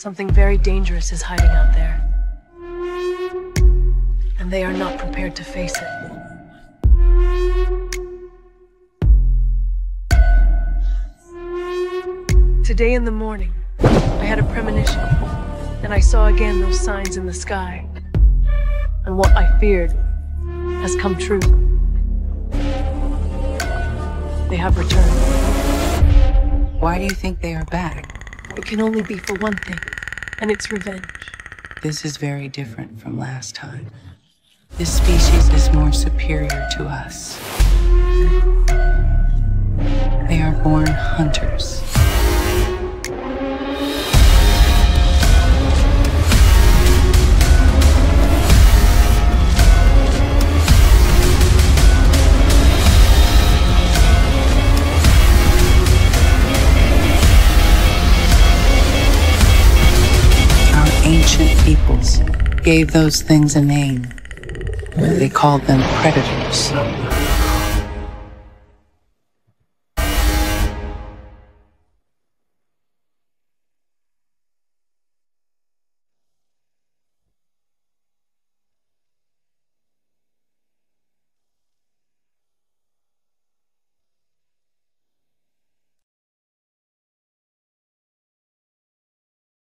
Something very dangerous is hiding out there. And they are not prepared to face it. Today in the morning, I had a premonition, and I saw again those signs in the sky. And what I feared has come true. They have returned. Why do you think they are back? It can only be for one thing, and it's revenge. This is very different from last time. This species is more superior to us. They are born hunters. Ancient peoples gave those things a name. They called them predators.